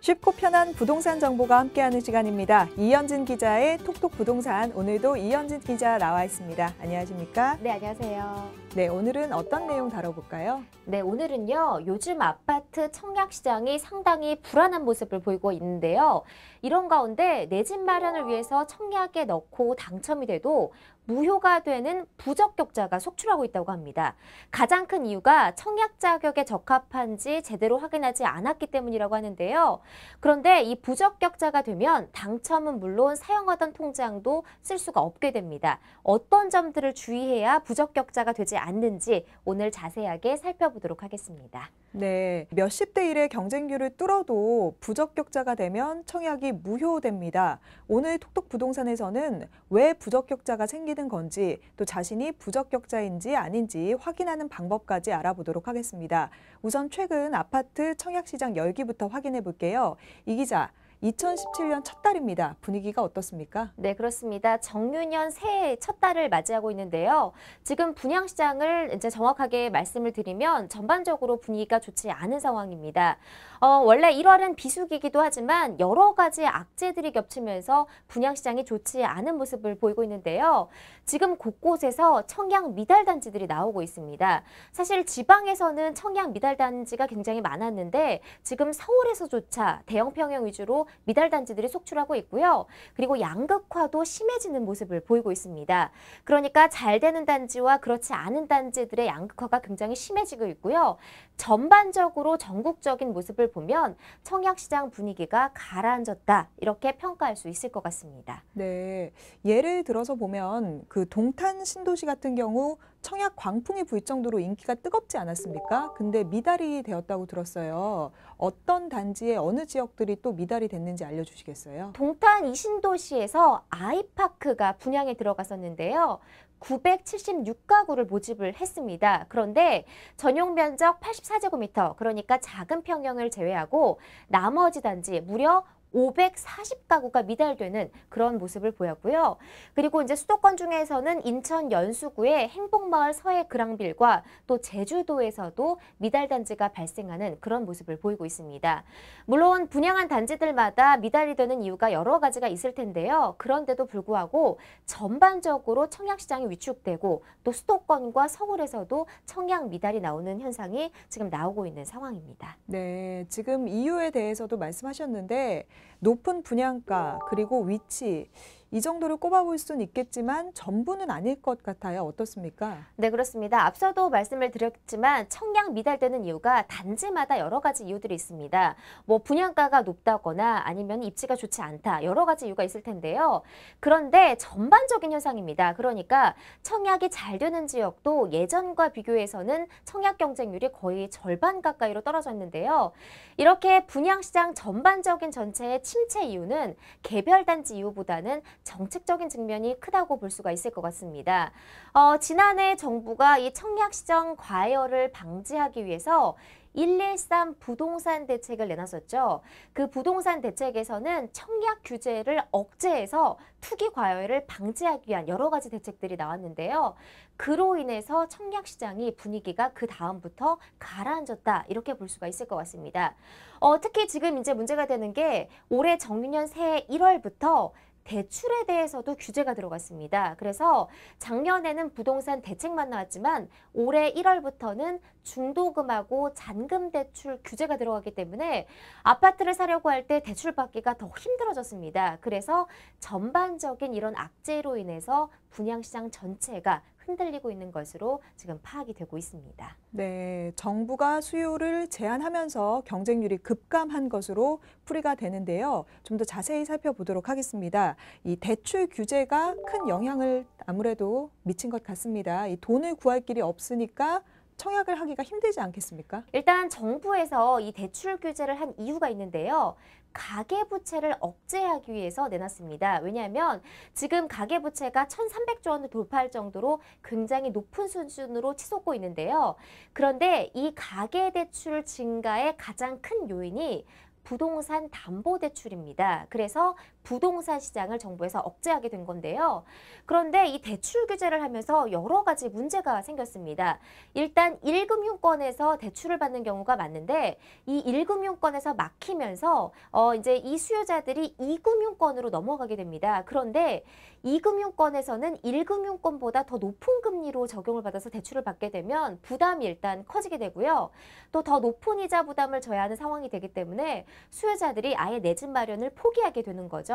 쉽고 편한 부동산 정보가 함께하는 시간입니다. 이현진 기자의 톡톡 부동산 오늘도 이현진 기자 나와 있습니다. 안녕하십니까? 네, 안녕하세요. 네, 오늘은 어떤 내용 다뤄볼까요? 네, 오늘은요. 요즘 아파트 청약 시장이 상당히 불안한 모습을 보이고 있는데요. 이런 가운데 내 집 마련을 위해서 청약에 넣고 당첨이 돼도 무효가 되는 부적격자가 속출하고 있다고 합니다. 가장 큰 이유가 청약 자격에 적합한지 제대로 확인하지 않았기 때문이라고 하는데요. 그런데 이 부적격자가 되면 당첨은 물론 사용하던 통장도 쓸 수가 없게 됩니다. 어떤 점들을 주의해야 부적격자가 되지 않는지 오늘 자세하게 살펴보도록 하겠습니다. 네, 몇십 대 일의 경쟁률을 뚫어도 부적격자가 되면 청약이 무효됩니다. 오늘 톡톡 부동산에서는 왜 부적격자가 생기는 건지 또 자신이 부적격자인지 아닌지 확인하는 방법까지 알아보도록 하겠습니다. 우선 최근 아파트 청약 시장 열기부터 확인해 볼게요. 이 기자, 2017년 첫 달입니다. 분위기가 어떻습니까? 네, 그렇습니다. 정유년 새해 첫 달을 맞이하고 있는데요. 지금 분양 시장을 이제 정확하게 말씀을 드리면 전반적으로 분위기가 좋지 않은 상황입니다. 어, 원래 1월은 비수기이기도 하지만 여러 가지 악재들이 겹치면서 분양 시장이 좋지 않은 모습을 보이고 있는데요. 지금 곳곳에서 청약 미달 단지들이 나오고 있습니다. 사실 지방에서는 청약 미달 단지가 굉장히 많았는데 지금 서울에서조차 대형 평형 위주로 미달 단지들이 속출하고 있고요. 그리고 양극화도 심해지는 모습을 보이고 있습니다. 그러니까 잘 되는 단지와 그렇지 않은 단지들의 양극화가 굉장히 심해지고 있고요. 전반적으로 전국적인 모습을 보면 청약 시장 분위기가 가라앉았다 이렇게 평가할 수 있을 것 같습니다. 네, 예를 들어서 보면 그 동탄 신도시 같은 경우 청약 광풍이 불 정도로 인기가 뜨겁지 않았습니까? 근데 미달이 되었다고 들었어요. 어떤 단지의 어느 지역들이 또 미달이 됐는지 알려주시겠어요? 동탄 이신도시에서 아이파크가 분양에 들어갔었는데요. 976가구를 모집을 했습니다. 그런데 전용 면적 84제곱미터, 그러니까 작은 평형을 제외하고 나머지 단지 무려 540가구가 미달되는 그런 모습을 보였고요. 그리고 이제 수도권 중에서는 인천 연수구의 행복마을 서해 그랑빌과 또 제주도에서도 미달 단지가 발생하는 그런 모습을 보이고 있습니다. 물론 분양한 단지들마다 미달이 되는 이유가 여러 가지가 있을 텐데요. 그런데도 불구하고 전반적으로 청약 시장이 위축되고 또 수도권과 서울에서도 청약 미달이 나오는 현상이 지금 나오고 있는 상황입니다. 네, 지금 이유에 대해서도 말씀하셨는데 높은 분양가 그리고 위치 이 정도를 꼽아볼 수는 있겠지만 전부는 아닐 것 같아요. 어떻습니까? 네, 그렇습니다. 앞서도 말씀을 드렸지만 청약 미달되는 이유가 단지마다 여러 가지 이유들이 있습니다. 뭐 분양가가 높다거나 아니면 입지가 좋지 않다. 여러 가지 이유가 있을 텐데요. 그런데 전반적인 현상입니다. 그러니까 청약이 잘 되는 지역도 예전과 비교해서는 청약 경쟁률이 거의 절반 가까이로 떨어졌는데요. 이렇게 분양시장 전반적인 전체의 침체 이유는 개별 단지 이유보다는 정책적인 측면이 크다고 볼 수가 있을 것 같습니다. 어, 지난해 정부가 이 청약시장 과열을 방지하기 위해서 113 부동산 대책을 내놨었죠. 그 부동산 대책에서는 청약 규제를 억제해서 투기 과열을 방지하기 위한 여러 가지 대책들이 나왔는데요. 그로 인해서 청약 시장이 분위기가 그 다음부터 가라앉았다 이렇게 볼 수가 있을 것 같습니다. 어, 특히 지금 이제 문제가 되는 게 올해 정유년 새해 1월부터 대출에 대해서도 규제가 들어갔습니다. 그래서 작년에는 부동산 대책만 나왔지만 올해 1월부터는 중도금하고 잔금 대출 규제가 들어가기 때문에 아파트를 사려고 할 때 대출 받기가 더 힘들어졌습니다. 그래서 전반적인 이런 악재로 인해서 분양시장 전체가 흔들리고 있는 것으로 지금 파악이 되고 있습니다. 네, 정부가 수요를 제한하면서 경쟁률이 급감한 것으로 풀이가 되는데요. 좀 더 자세히 살펴보도록 하겠습니다. 이 대출 규제가 큰 영향을 아무래도 미친 것 같습니다. 이 돈을 구할 길이 없으니까 청약을 하기가 힘들지 않겠습니까? 일단 정부에서 이 대출 규제를 한 이유가 있는데요. 가계부채를 억제하기 위해서 내놨습니다. 왜냐하면 지금 가계부채가 1,300조 원을 돌파할 정도로 굉장히 높은 수준으로 치솟고 있는데요. 그런데 이 가계대출 증가의 가장 큰 요인이 부동산 담보 대출입니다. 그래서 부동산 시장을 정부에서 억제하게 된 건데요. 그런데 이 대출 규제를 하면서 여러 가지 문제가 생겼습니다. 일단 1금융권에서 대출을 받는 경우가 많은데 이 1금융권에서 막히면서 어 이제 이 수요자들이 2금융권으로 넘어가게 됩니다. 그런데 2금융권에서는 1금융권보다 더 높은 금리로 적용을 받아서 대출을 받게 되면 부담이 일단 커지게 되고요. 또 더 높은 이자 부담을 져야 하는 상황이 되기 때문에 수요자들이 아예 내 집 마련을 포기하게 되는 거죠.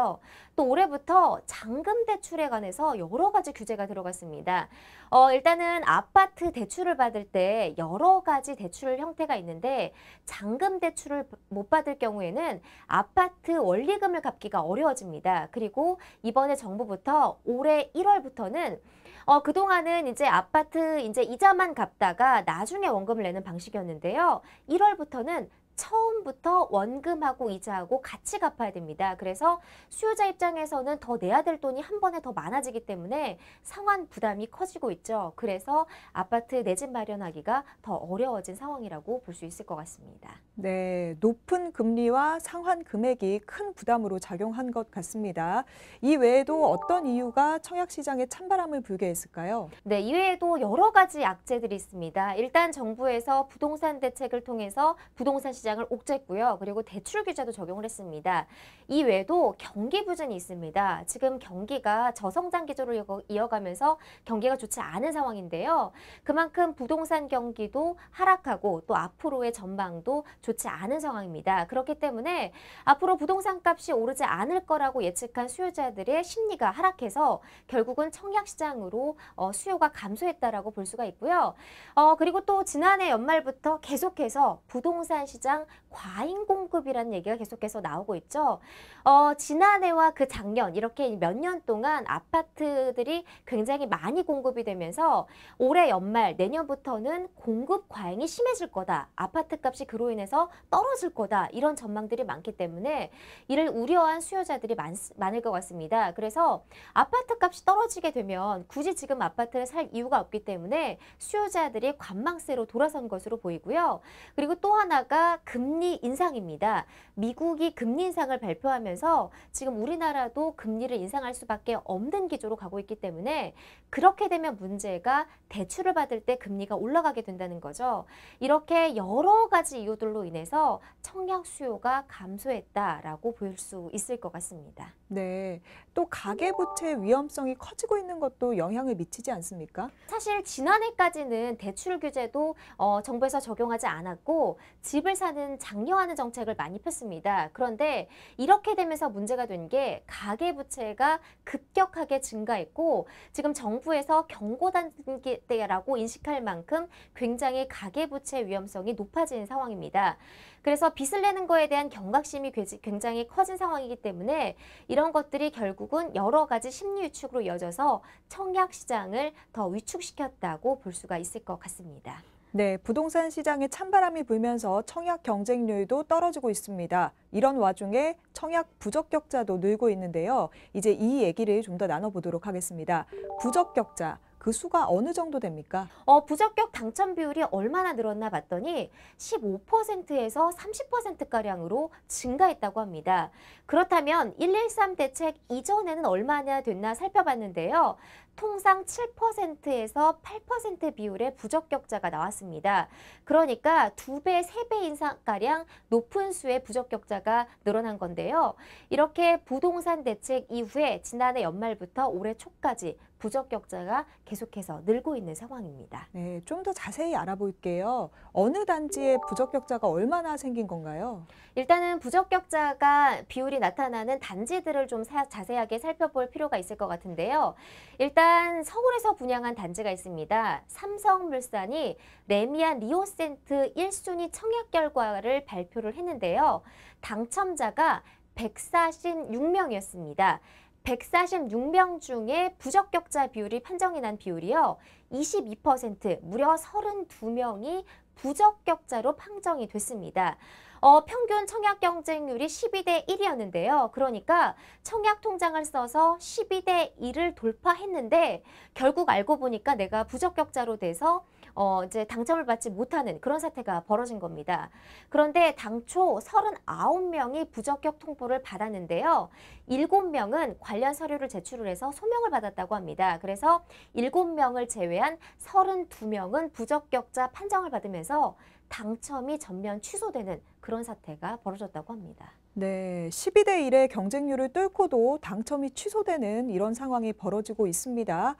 또 올해부터 잔금 대출에 관해서 여러 가지 규제가 들어갔습니다. 어, 일단은 아파트 대출을 받을 때 여러 가지 대출 형태가 있는데 잔금 대출을 못 받을 경우에는 아파트 원리금을 갚기가 어려워집니다. 그리고 이번에 정부부터 올해 1월부터는 어, 그동안은 이제 아파트 이제 이자만 갚다가 나중에 원금을 내는 방식이었는데요. 1월부터는 처음부터 원금하고 이자하고 같이 갚아야 됩니다. 그래서 수요자 입장에서는 더 내야 될 돈이 한 번에 더 많아지기 때문에 상환 부담이 커지고 있죠. 그래서 아파트 내 집 마련하기가 더 어려워진 상황이라고 볼 수 있을 것 같습니다. 네, 높은 금리와 상환 금액이 큰 부담으로 작용한 것 같습니다. 이 외에도 어떤 이유가 청약 시장에 찬바람을 불게 했을까요? 네, 이외에도 여러 가지 악재들이 있습니다. 일단 정부에서 부동산 대책을 통해서 부동산 시장 을 옥죄했고요. 그리고 대출 규제도 적용을 했습니다. 이 외에도 경기 부진이 있습니다. 지금 경기가 저성장 기조를 이어가- 이어가면서 경기가 좋지 않은 상황인데요. 그만큼 부동산 경기도 하락하고 또 앞으로의 전망도 좋지 않은 상황입니다. 그렇기 때문에 앞으로 부동산 값이 오르지 않을 거라고 예측한 수요자들의 심리가 하락해서 결국은 청약 시장으로 어, 수요가 감소했다라고 볼 수가 있고요. 어, 그리고 또 지난해 연말부터 계속해서 부동산 시장 과잉 공급이라는 얘기가 계속해서 나오고 있죠. 어, 지난해와 그 작년 이렇게 몇 년 동안 아파트들이 굉장히 많이 공급이 되면서 올해 연말 내년부터는 공급 과잉이 심해질 거다. 아파트 값이 그로 인해서 떨어질 거다. 이런 전망들이 많기 때문에 이를 우려한 수요자들이 많, 많을 것 같습니다. 그래서 아파트 값이 떨어지게 되면 굳이 지금 아파트를 살 이유가 없기 때문에 수요자들이 관망세로 돌아선 것으로 보이고요. 그리고 또 하나가 금리 인상입니다. 미국이 금리 인상을 발표하면서 지금 우리나라도 금리를 인상할 수밖에 없는 기조로 가고 있기 때문에 그렇게 되면 문제가 대출을 받을 때 금리가 올라가게 된다는 거죠. 이렇게 여러 가지 이유들로 인해서 청약 수요가 감소했다라고 볼 수 있을 것 같습니다. 네, 또 가계부채 위험성이 커지고 있는 것도 영향을 미치지 않습니까? 사실 지난해까지는 대출 규제도 어, 정부에서 적용하지 않았고 집을 사는 장려하는 정책을 많이 폈습니다. 그런데 이렇게 되면서 문제가 된 게 가계 부채가 급격하게 증가했고 지금 정부에서 경고 단계라고 인식할 만큼 굉장히 가계 부채 위험성이 높아진 상황입니다. 그래서 빚을 내는 거에 대한 경각심이 굉장히 커진 상황이기 때문에 이런 것들이 결국은 여러 가지 심리 위축으로 이어져서 청약 시장을 더 위축시켰다고 볼 수가 있을 것 같습니다. 네, 부동산 시장에 찬바람이 불면서 청약 경쟁률도 떨어지고 있습니다. 이런 와중에 청약 부적격자도 늘고 있는데요. 이제 이 얘기를 좀 더 나눠보도록 하겠습니다. 부적격자, 그 수가 어느 정도 됩니까? 어, 부적격 당첨 비율이 얼마나 늘었나 봤더니 15%에서 30%가량으로 증가했다고 합니다. 그렇다면 113 대책 이전에는 얼마나 됐나 살펴봤는데요. 통상 7%에서 8% 비율의 부적격자가 나왔습니다. 그러니까 두 배, 세배 이상가량 높은 수의 부적격자가 늘어난 건데요. 이렇게 부동산 대책 이후에 지난해 연말부터 올해 초까지 부적격자가 계속해서 늘고 있는 상황입니다. 네, 좀 더 자세히 알아볼게요. 어느 단지에 부적격자가 얼마나 생긴 건가요? 일단은 부적격자가 비율이 나타나는 단지들을 좀 사- 자세하게 살펴볼 필요가 있을 것 같은데요. 일단 서울에서 분양한 단지가 있습니다. 삼성물산이 레미안 리오센트 1순위 청약 결과를 발표를 했는데요. 당첨자가 146명이었습니다. 146명 중에 부적격자 비율이 판정이 난 비율이요. 22% 무려 32명이 부적격자로 판정이 됐습니다. 어, 평균 청약 경쟁률이 12대 1이었는데요. 그러니까 청약 통장을 써서 12대 1을 돌파했는데 결국 알고 보니까 내가 부적격자로 돼서 어, 이제 당첨을 받지 못하는 그런 사태가 벌어진 겁니다. 그런데 당초 39명이 부적격 통보를 받았는데요. 7명은 관련 서류를 제출을 해서 소명을 받았다고 합니다. 그래서 7명을 제외한 32명은 부적격자 판정을 받으면서 당첨이 전면 취소되는 그런 사태가 벌어졌다고 합니다. 네, 12대 1의 경쟁률을 뚫고도 당첨이 취소되는 이런 상황이 벌어지고 있습니다.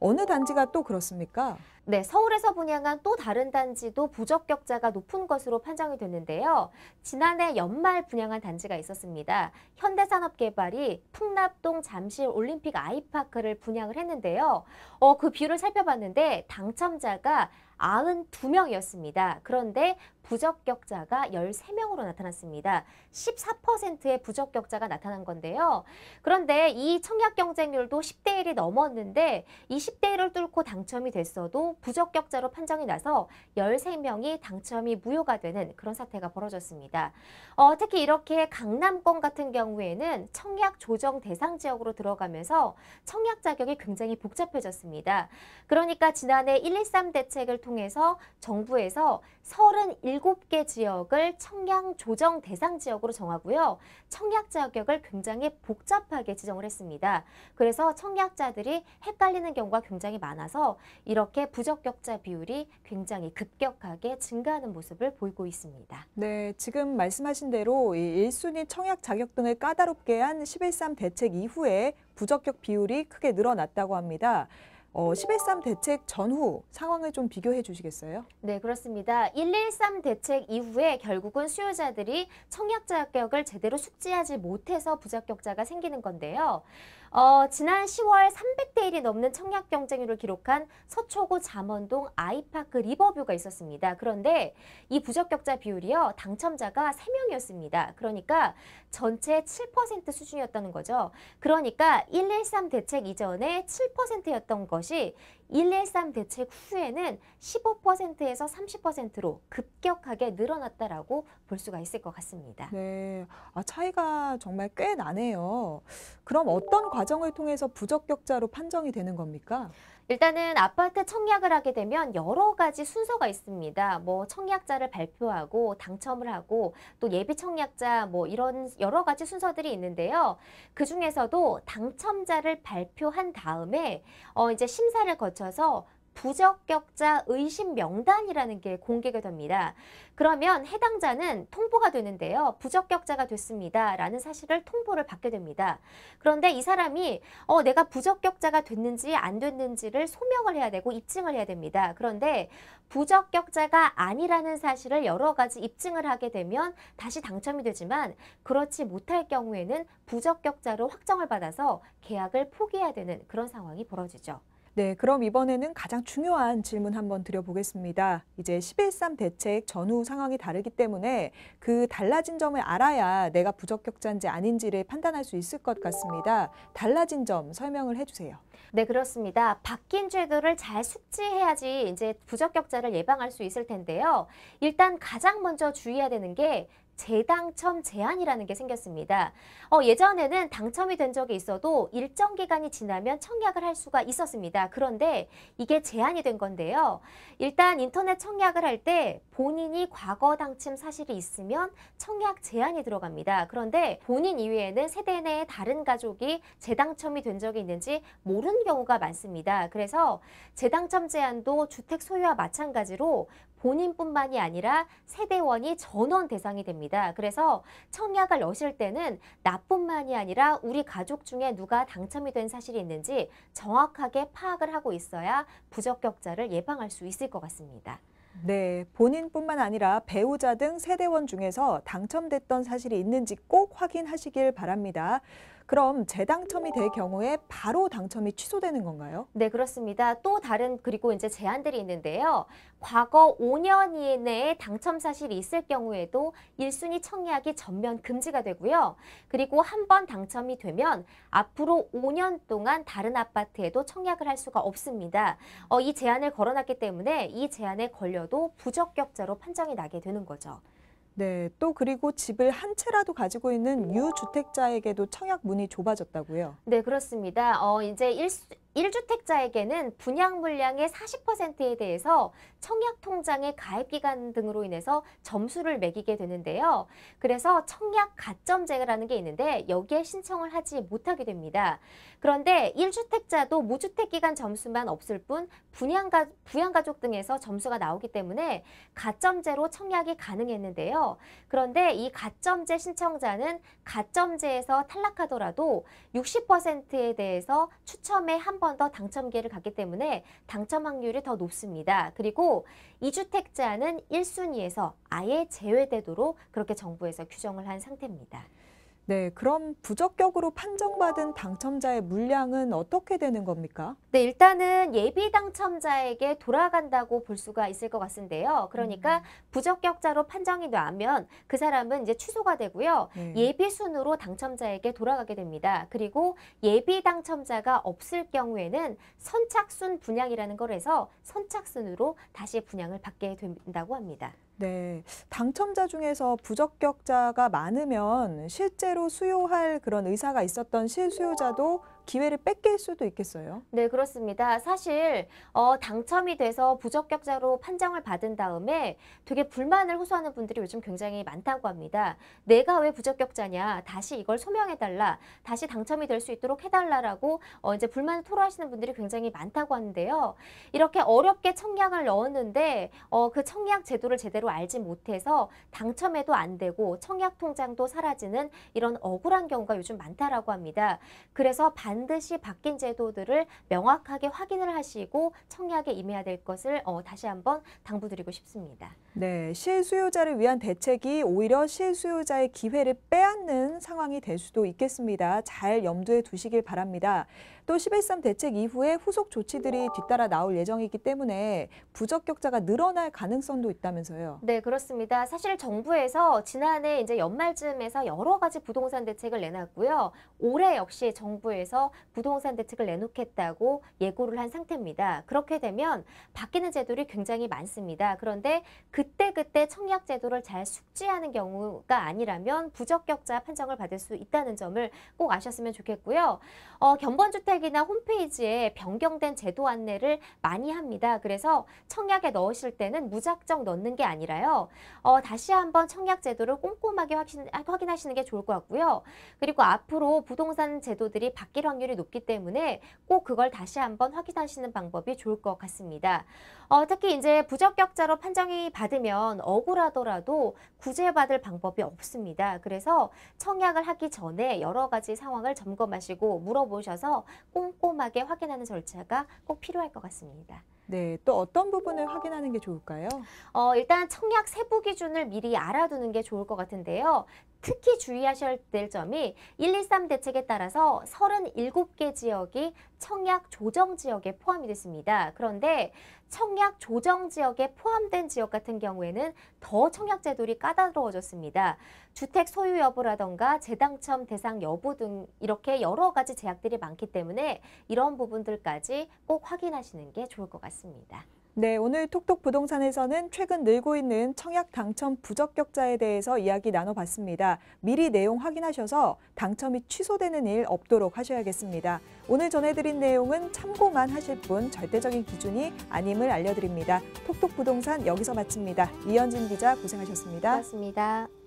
어느 단지가 또 그렇습니까? 네, 서울에서 분양한 또 다른 단지도 부적격자가 높은 것으로 판정이 됐는데요. 지난해 연말 분양한 단지가 있었습니다. 현대산업개발이 풍납동 잠실 올림픽 아이파크를 분양을 했는데요. 어, 그 뷰를 살펴봤는데 당첨자가 92명이었습니다. 그런데 부적격자가 13명으로 나타났습니다. 14%의 부적격자가 나타난 건데요. 그런데 이 청약 경쟁률도 10대 1이 넘었는데 이 10대 1을 뚫고 당첨이 됐어도 부적격자로 판정이 나서 13명이 당첨이 무효가 되는 그런 사태가 벌어졌습니다. 어, 특히 이렇게 강남권 같은 경우에는 청약 조정 대상 지역으로 들어가면서 청약 자격이 굉장히 복잡해졌습니다. 그러니까 지난해 113 대책을 통해서 정부에서 37개 지역을 청약 조정 대상 지역으로 정하고요. 청약 자격을 굉장히 복잡하게 지정을 했습니다. 그래서 청약자들이 헷갈리는 경우가 굉장히 많아서 이렇게 부적격자 비율이 굉장히 급격하게 증가하는 모습을 보이고 있습니다. 네, 지금 말씀하신 대로 이 1순위 청약 자격 등을 까다롭게 한 11.3 대책 이후에 부적격 비율이 크게 늘어났다고 합니다. 어, 11.3 대책 전후 상황을 좀 비교해 주시겠어요? 네, 그렇습니다. 113 대책 이후에 결국은 수요자들이 청약 자격을 제대로 숙지하지 못해서 부적격자가 생기는 건데요. 어, 지난 10월 300대 1이 넘는 청약 경쟁률을 기록한 서초구 잠원동 아이파크 리버뷰가 있었습니다. 그런데 이 부적격자 비율이요. 당첨자가 3명이었습니다. 그러니까 전체 7% 수준이었다는 거죠. 그러니까 113 대책 이전에 7%였던 것이 113 대책 후에는 15%에서 30%로 급격하게 늘어났다라고 볼 수가 있을 것 같습니다. 네, 아, 차이가 정말 꽤 나네요. 그럼 어떤 과정을 통해서 부적격자로 판정이 되는 겁니까? 일단은 아파트 청약을 하게 되면 여러 가지 순서가 있습니다. 뭐 청약자를 발표하고 당첨을 하고 또 예비 청약자 뭐 이런 여러 가지 순서들이 있는데요. 그 중에서도 당첨자를 발표한 다음에 어 이제 심사를 거쳐서 부적격자 의심 명단이라는 게 공개가 됩니다. 그러면 해당자는 통보가 되는데요. 부적격자가 됐습니다. 라는 사실을 통보를 받게 됩니다. 그런데 이 사람이 어, 내가 부적격자가 됐는지 안 됐는지를 소명을 해야 되고 입증을 해야 됩니다. 그런데 부적격자가 아니라는 사실을 여러 가지 입증을 하게 되면 다시 당첨이 되지만 그렇지 못할 경우에는 부적격자로 확정을 받아서 계약을 포기해야 되는 그런 상황이 벌어지죠. 네, 그럼 이번에는 가장 중요한 질문 한번 드려보겠습니다. 이제 11.3 대책 전후 상황이 다르기 때문에 그 달라진 점을 알아야 내가 부적격자인지 아닌지를 판단할 수 있을 것 같습니다. 달라진 점 설명을 해주세요. 네, 그렇습니다. 바뀐 제도를 잘 숙지해야지 이제 부적격자를 예방할 수 있을 텐데요. 일단 가장 먼저 주의해야 되는 게 재당첨 제한이라는 게 생겼습니다. 어, 예전에는 당첨이 된 적이 있어도 일정 기간이 지나면 청약을 할 수가 있었습니다. 그런데 이게 제한이 된 건데요. 일단 인터넷 청약을 할 때 본인이 과거 당첨 사실이 있으면 청약 제한이 들어갑니다. 그런데 본인 이외에는 세대 내에 다른 가족이 재당첨이 된 적이 있는지 모르는 경우가 많습니다. 그래서 재당첨 제한도 주택 소유와 마찬가지로 본인뿐만이 아니라 세대원이 전원 대상이 됩니다. 그래서 청약을 넣으실 때는 나뿐만이 아니라 우리 가족 중에 누가 당첨이 된 사실이 있는지 정확하게 파악을 하고 있어야 부적격자를 예방할 수 있을 것 같습니다. 네, 본인뿐만 아니라 배우자 등 세대원 중에서 당첨됐던 사실이 있는지 꼭 확인하시길 바랍니다. 그럼 재당첨이 될 경우에 바로 당첨이 취소되는 건가요? 네, 그렇습니다. 또 다른 그리고 이제 제한들이 있는데요. 과거 5년 이내에 당첨 사실이 있을 경우에도 1순위 청약이 전면 금지가 되고요. 그리고 한 번 당첨이 되면 앞으로 5년 동안 다른 아파트에도 청약을 할 수가 없습니다. 어, 이 제한을 걸어놨기 때문에 이 제한에 걸려도 부적격자로 판정이 나게 되는 거죠. 네, 또 그리고 집을 한 채라도 가지고 있는 유주택자에게도 청약 문이 좁아졌다고요. 네, 그렇습니다. 어, 이제 일 1주택자에게는 분양 물량의 40%에 대해서 청약 통장의 가입 기간 등으로 인해서 점수를 매기게 되는데요. 그래서 청약 가점제라는 게 있는데 여기에 신청을 하지 못하게 됩니다. 그런데 1주택자도 무주택 기간 점수만 없을 뿐 분양가, 부양가족 등에서 점수가 나오기 때문에 가점제로 청약이 가능했는데요. 그런데 이 가점제 신청자는 가점제에서 탈락하더라도 60%에 대해서 추첨에 한 번 더 당첨 기회를 갖기 때문에 당첨 확률이 더 높습니다. 그리고 이주택자는 1순위에서 아예 제외되도록 그렇게 정부에서 규정을 한 상태입니다. 네, 그럼 부적격으로 판정받은 당첨자의 물량은 어떻게 되는 겁니까? 네, 일단은 예비 당첨자에게 돌아간다고 볼 수가 있을 것 같은데요. 그러니까 부적격자로 판정이 나면 그 사람은 이제 취소가 되고요. 네. 예비 순으로 당첨자에게 돌아가게 됩니다. 그리고 예비 당첨자가 없을 경우에는 선착순 분양이라는 걸 해서 선착순으로 다시 분양을 받게 된다고 합니다. 네, 당첨자 중에서 부적격자가 많으면 실제로 수요할 그런 의사가 있었던 실수요자도 기회를 뺏길 수도 있겠어요. 네, 그렇습니다. 사실 어, 당첨이 돼서 부적격자로 판정을 받은 다음에 되게 불만을 호소하는 분들이 요즘 굉장히 많다고 합니다. 내가 왜 부적격자냐? 다시 이걸 소명해달라. 다시 당첨이 될 수 있도록 해달라라고 어, 이제 불만을 토로하시는 분들이 굉장히 많다고 하는데요. 이렇게 어렵게 청약을 넣었는데 어, 그 청약 제도를 제대로 알지 못해서 당첨에도 안 되고 청약 통장도 사라지는 이런 억울한 경우가 요즘 많다라고 합니다. 그래서 반 드시 바뀐 제도들을 명확하게 확인을 하시고 청약에 임해야 될 것을 어, 다시 한번 당부드리고 싶습니다. 네, 실수요자를 위한 대책이 오히려 실수요자의 기회를 빼앗는 상황이 될 수도 있겠습니다. 잘 염두에 두시길 바랍니다. 또 11.3 대책 이후에 후속 조치들이 뒤따라 나올 예정이기 때문에 부적격자가 늘어날 가능성도 있다면서요. 네, 그렇습니다. 사실 정부에서 지난해 이제 연말쯤에서 여러 가지 부동산 대책을 내놨고요. 올해 역시 정부에서 부동산 대책을 내놓겠다고 예고를 한 상태입니다. 그렇게 되면 바뀌는 제도들이 굉장히 많습니다. 그런데 그때그때 청약 제도를 잘 숙지하는 경우가 아니라면 부적격자 판정을 받을 수 있다는 점을 꼭 아셨으면 좋겠고요. 어, 견본주택 이나 홈페이지에 변경된 제도 안내를 많이 합니다. 그래서 청약에 넣으실 때는 무작정 넣는 게 아니라요. 어, 다시 한번 청약 제도를 꼼꼼하게 확신, 확인하시는 게 좋을 것 같고요. 그리고 앞으로 부동산 제도들이 바뀔 확률이 높기 때문에 꼭 그걸 다시 한번 확인하시는 방법이 좋을 것 같습니다. 어, 특히 이제 부적격자로 판정이 받으면 억울하더라도 구제받을 방법이 없습니다. 그래서 청약을 하기 전에 여러 가지 상황을 점검하시고 물어보셔서 꼼꼼하게 확인하는 절차가 꼭 필요할 것 같습니다. 네, 또 어떤 부분을 확인하는 게 좋을까요? 어, 일단 청약 세부 기준을 미리 알아두는 게 좋을 것 같은데요. 특히 주의하셔야 될 점이 123 대책에 따라서 37개 지역이 청약 조정 지역에 포함이 됐습니다. 그런데 청약 조정 지역에 포함된 지역 같은 경우에는 더 청약 제도를 까다로워졌습니다. 주택 소유 여부라던가 재당첨 대상 여부 등 이렇게 여러 가지 제약들이 많기 때문에 이런 부분들까지 꼭 확인하시는 게 좋을 것 같습니다. 네, 오늘 톡톡 부동산에서는 최근 늘고 있는 청약 당첨 부적격자에 대해서 이야기 나눠봤습니다. 미리 내용 확인하셔서 당첨이 취소되는 일 없도록 하셔야겠습니다. 오늘 전해드린 내용은 참고만 하실 뿐 절대적인 기준이 아님을 알려드립니다. 톡톡 부동산 여기서 마칩니다. 이현진 기자 고생하셨습니다. 고맙습니다.